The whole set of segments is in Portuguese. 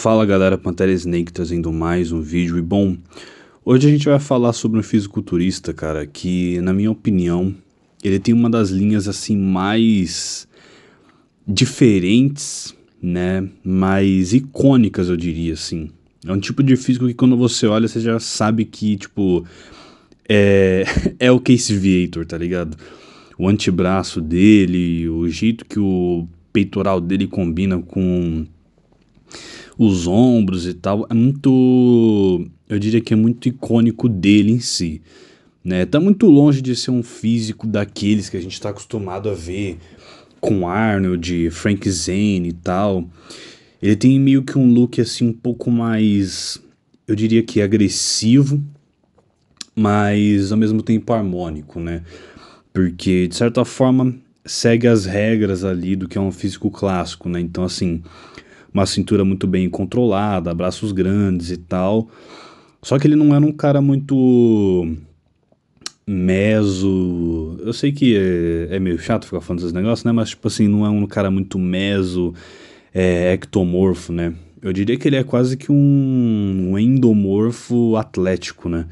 Fala galera, Pantera Snake trazendo mais um vídeo e bom, hoje a gente vai falar sobre um fisiculturista, cara, que na minha opinião, ele tem uma das linhas assim mais diferentes, né, mais icônicas eu diria assim. É um tipo de físico que quando você olha você já sabe que, tipo, é, é o Case Viator, tá ligado? O antebraço dele, o jeito que o peitoral dele combina com os ombros e tal, é muito, eu diria que é muito icônico dele em si, né? Tá muito longe de ser um físico daqueles que a gente está acostumado a ver com Arnold, Frank Zane e tal. Ele tem meio que um look assim um pouco mais, eu diria que agressivo, mas ao mesmo tempo harmônico, né? Porque de certa forma segue as regras ali do que é um físico clássico, né? Então assim, uma cintura muito bem controlada, braços grandes e tal. Só que ele não era um cara muito meso. Eu sei que é, é meio chato ficar falando desses negócios, né? Mas, tipo assim, não é um cara muito meso, é, ectomorfo, né? Eu diria que ele é quase que um, um endomorfo atlético, né?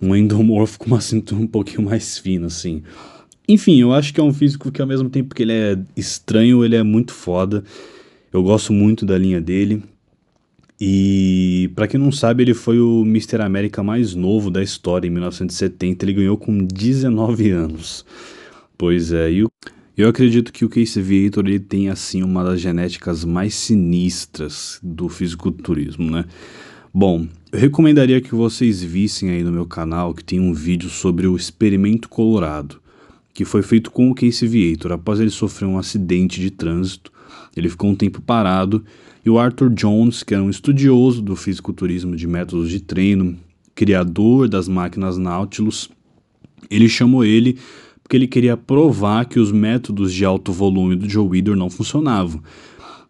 Um endomorfo com uma cintura um pouquinho mais fina, assim. Enfim, eu acho que é um físico que ao mesmo tempo que ele é estranho, ele é muito foda. Eu gosto muito da linha dele. E para quem não sabe, ele foi o Mr. América mais novo da história em 1970. Ele ganhou com 19 anos. Pois é, eu, eu acredito que o Case Viator ele tem assim uma das genéticas mais sinistras do fisiculturismo, né? Bom, eu recomendaria que vocês vissem aí no meu canal que tem um vídeo sobre o experimento colorado, que foi feito com o Case Viator após ele sofrer um acidente de trânsito ele ficou um tempo parado e o Arthur Jones, que era um estudioso do fisiculturismo de métodos de treino, criador das máquinas Nautilus, ele chamou ele porque ele queria provar que os métodos de alto volume do Joe Weider não funcionavam.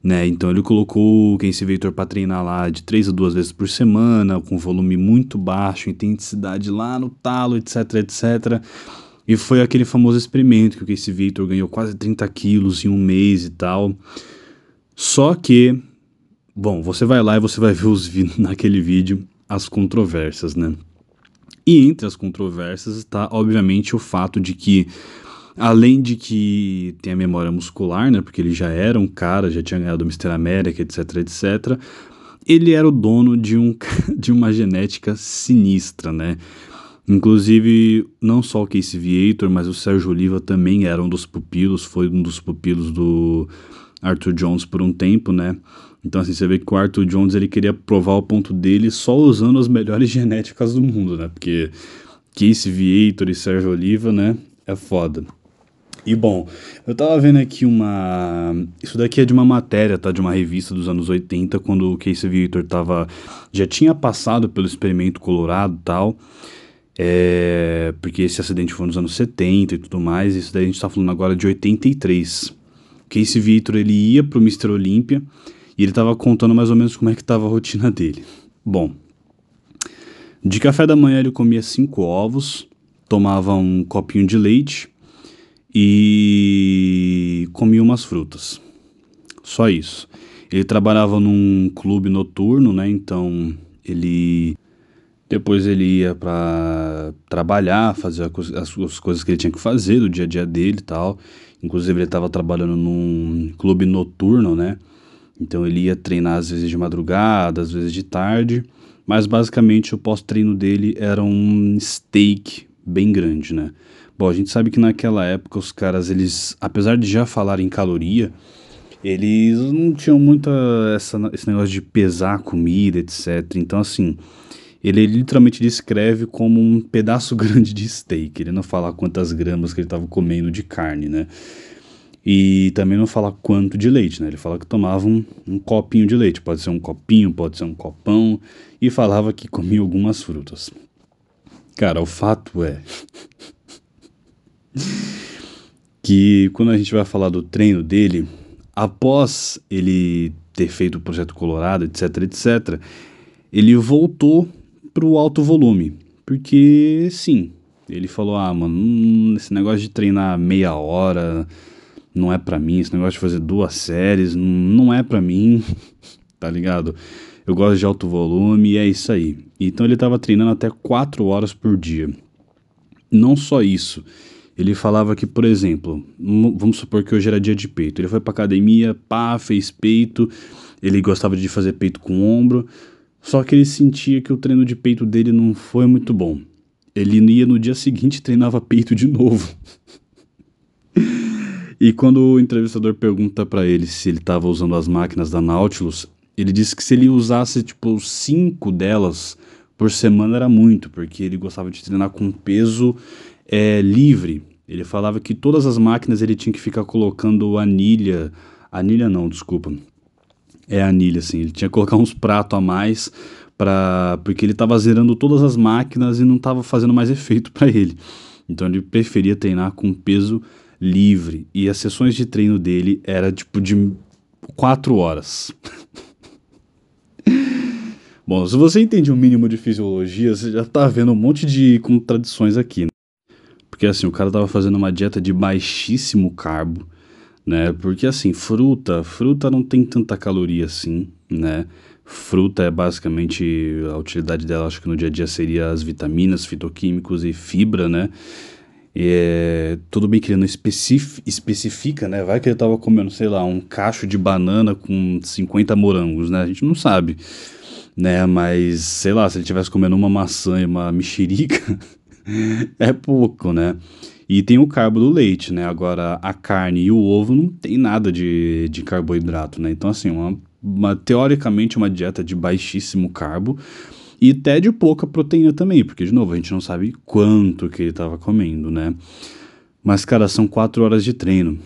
Né? Então ele colocou o Casey Victor para treinar lá de 3 a 2 vezes por semana, com volume muito baixo, intensidade lá no talo, etc, etc. E foi aquele famoso experimento que Casey Victor ganhou quase 30 quilos em um mês e tal. Só que, bom, você vai lá e você vai ver os naquele vídeo as controvérsias, né? E entre as controvérsias está, obviamente, o fato de que, além de que tem a memória muscular, né? Porque ele já era um cara, já tinha ganhado o Mr. América, etc, etc. Ele era o dono de, um, de uma genética sinistra, né? Inclusive, não só o Casey Viator, mas o Sérgio Oliva também era um dos pupilos, foi um dos pupilos do Arthur Jones por um tempo, né? Então, assim, você vê que o Arthur Jones ele queria provar o ponto dele só usando as melhores genéticas do mundo, né? Porque Casey Viator e Sérgio Oliva, né? É foda. E bom, eu tava vendo aqui uma. Isso daqui é de uma matéria, tá? De uma revista dos anos 80, quando o Casey Viator tava. Já tinha passado pelo experimento colorado tal. É, porque esse acidente foi nos anos 70 e tudo mais, isso daí a gente está falando agora de 83. Casey Vitor ele ia pro Mr. Olímpia e ele estava contando mais ou menos como é que estava a rotina dele. Bom, de café da manhã ele comia cinco ovos, tomava um copinho de leite e comia umas frutas. Só isso. Ele trabalhava num clube noturno, né? Então ele depois ele ia para trabalhar, fazer as, as, coisas que ele tinha que fazer do dia a dia dele e tal. Inclusive ele estava trabalhando num clube noturno, né? Então ele ia treinar às vezes de madrugada, às vezes de tarde. Mas basicamente o pós-treino dele era um steak bem grande, né? Bom, a gente sabe que naquela época os caras, eles, apesar de já falar em caloria, eles não tinham muita essa, esse negócio de pesar a comida, etc. Então, assim, ele literalmente descreve como um pedaço grande de steak. Ele não fala quantas gramas que ele estava comendo de carne, né? E também não fala quanto de leite, né? Ele fala que tomava um, um, copinho de leite. Pode ser um copinho, pode ser um copão. E falava que comia algumas frutas. Cara, o fato é. que quando a gente vai falar do treino dele, após ele ter feito o projeto Colorado, etc, etc, ele voltou pro alto volume. Porque, sim, ele falou: ah, mano, hum, esse negócio de treinar meia hora não é para mim, esse negócio de fazer duas séries não é para mim. tá ligado? Eu gosto de alto volume e é isso aí. Então ele tava treinando até 4 horas por dia. Não só isso. Ele falava que, por exemplo, vamos supor que hoje era dia de peito. Ele foi pra academia, pá, fez peito. Ele gostava de fazer peito com ombro. Só que ele sentia que o treino de peito dele não foi muito bom. Ele ia no dia seguinte e treinava peito de novo. e quando o entrevistador pergunta para ele se ele estava usando as máquinas da Nautilus, ele disse que se ele usasse tipo cinco delas por semana era muito, porque ele gostava de treinar com peso é, livre. Ele falava que todas as máquinas ele tinha que ficar colocando anilha. Anilha não, desculpa. É anilha, assim. Ele tinha que colocar uns pratos a mais para porque ele estava zerando todas as máquinas e não estava fazendo mais efeito para ele. Então ele preferia treinar com peso livre e as sessões de treino dele era tipo de quatro horas. Bom, se você entende o um mínimo de fisiologia, você já tá vendo um monte de contradições aqui. Né? Porque assim, o cara tava fazendo uma dieta de baixíssimo carbo, né? Porque assim, fruta, fruta não tem tanta caloria assim, né? Fruta é basicamente a utilidade dela, acho que no dia a dia seria as vitaminas, fitoquímicos e fibra, né? E é, tudo bem que ele não especifica, né? Vai que ele tava comendo, sei lá, um cacho de banana com 50 morangos, né? A gente não sabe, né? Mas, sei lá, se ele tivesse comendo uma maçã e uma mexerica, é pouco, né? E tem o carbo do leite, né? Agora, a carne e o ovo não tem nada de, de carboidrato, né? Então, assim, uma uma, teoricamente uma dieta de baixíssimo carbo e até de pouca proteína também, porque, de novo, a gente não sabe quanto que ele estava comendo, né? Mas, cara, são quatro horas de treino.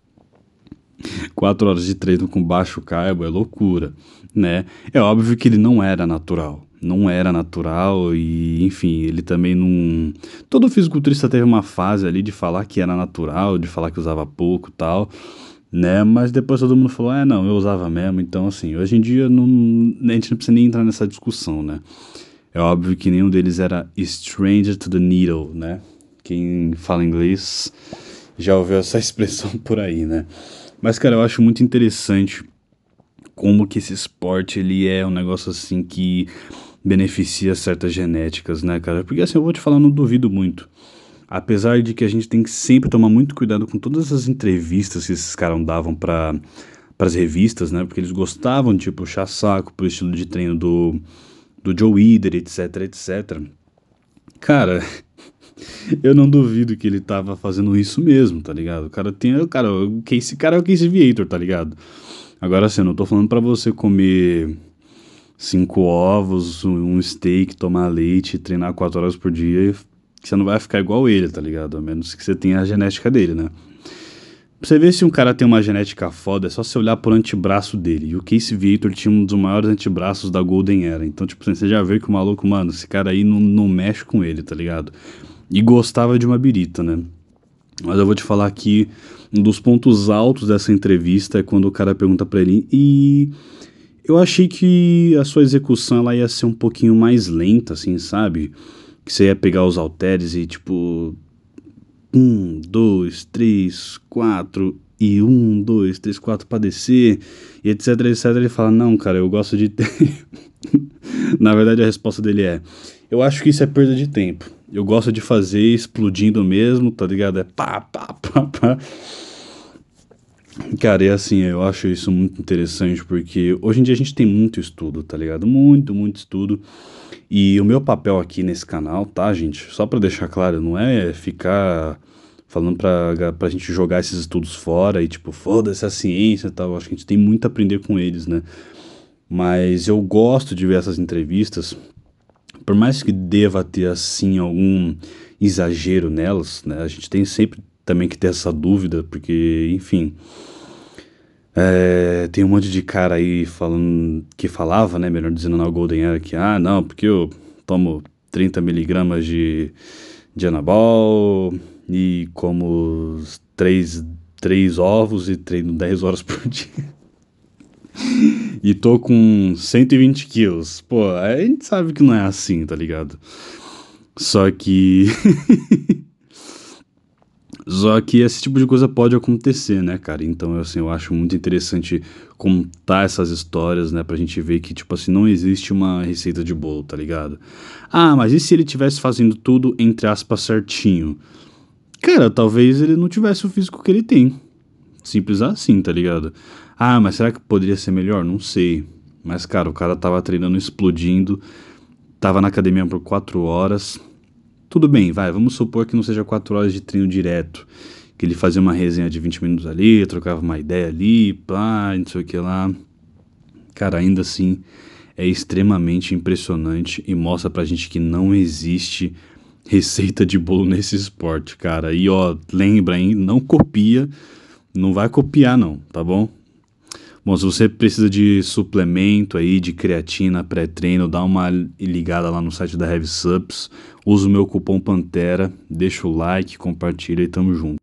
quatro horas de treino com baixo carbo é loucura, né? É óbvio que ele não era natural. Não era natural e, enfim, ele também não. Todo fisiculturista teve uma fase ali de falar que era natural, de falar que usava pouco tal né? Mas depois todo mundo falou, é, não, eu usava mesmo. Então, assim, hoje em dia não, a gente não precisa nem entrar nessa discussão, né? É óbvio que nenhum deles era stranger to the needle, né? Quem fala inglês já ouviu essa expressão por aí, né? Mas, cara, eu acho muito interessante como que esse esporte, ele é um negócio, assim, que beneficia certas genéticas, né, cara? Porque, assim, eu vou te falar, não duvido muito Apesar de que a gente tem que sempre tomar muito cuidado com todas as entrevistas que esses caras davam para as revistas, né? Porque eles gostavam de puxar saco pro estilo de treino do, do Joe Weider, etc, etc. Cara, eu não duvido que ele tava fazendo isso mesmo, tá ligado? O cara tem. Cara, Casey, cara é o Casey Viator, tá ligado? Agora assim, eu não tô falando para você comer cinco ovos, um steak, tomar leite, treinar quatro horas por dia você não vai ficar igual ele, tá ligado? A menos que você tenha a genética dele, né? Pra você ver se um cara tem uma genética foda, é só você olhar pro antebraço dele. E o Casey Viator tinha um dos maiores antebraços da Golden Era. Então, tipo, você já vê que o maluco, mano, esse cara aí não, não mexe com ele, tá ligado? E gostava de uma birita, né? Mas eu vou te falar aqui, um dos pontos altos dessa entrevista é quando o cara pergunta pra ele, e eu achei que a sua execução ela ia ser um pouquinho mais lenta, assim, sabe? que você ia pegar os halteres e tipo. Um, dois, três, quatro, e um, dois, três, quatro para descer, e etc, etc. Ele fala: Não, cara, eu gosto de ter. Na verdade, a resposta dele é: Eu acho que isso é perda de tempo. Eu gosto de fazer explodindo mesmo, tá ligado? É pá, pá, pá, pá. Cara, e assim, eu acho isso muito interessante porque hoje em dia a gente tem muito estudo, tá ligado? Muito, muito estudo. E o meu papel aqui nesse canal, tá, gente? Só para deixar claro, não é ficar falando pra, pra gente jogar esses estudos fora e tipo, foda-se a ciência e tal. Acho que a gente tem muito a aprender com eles, né? Mas eu gosto de ver essas entrevistas, por mais que deva ter assim algum exagero nelas, né? A gente tem sempre também que ter essa dúvida, porque, enfim. É, tem um monte de cara aí falando que falava, né, melhor dizendo na Golden Era que ah, não, porque eu tomo 30 miligramas de, de anabol e como três, três ovos e treino 10 horas por dia. e tô com 120 quilos. Pô, a gente sabe que não é assim, tá ligado? Só que Só que esse tipo de coisa pode acontecer, né, cara? Então, assim, eu acho muito interessante contar essas histórias, né, pra gente ver que, tipo assim, não existe uma receita de bolo, tá ligado? Ah, mas e se ele tivesse fazendo tudo, entre aspas, certinho? Cara, talvez ele não tivesse o físico que ele tem. Simples assim, tá ligado? Ah, mas será que poderia ser melhor? Não sei. Mas, cara, o cara tava treinando explodindo, tava na academia por quatro horas, tudo bem, vai, vamos supor que não seja quatro horas de treino direto. Que ele fazia uma resenha de 20 minutos ali, trocava uma ideia ali, pá, não sei o que lá. Cara, ainda assim, é extremamente impressionante e mostra pra gente que não existe receita de bolo nesse esporte, cara. E ó, lembra, hein? Não copia, não vai copiar não, tá bom? Bom, se você precisa de suplemento aí, de creatina pré-treino, dá uma ligada lá no site da Heavy Subs, usa o meu cupom Pantera, deixa o like, compartilha e tamo junto.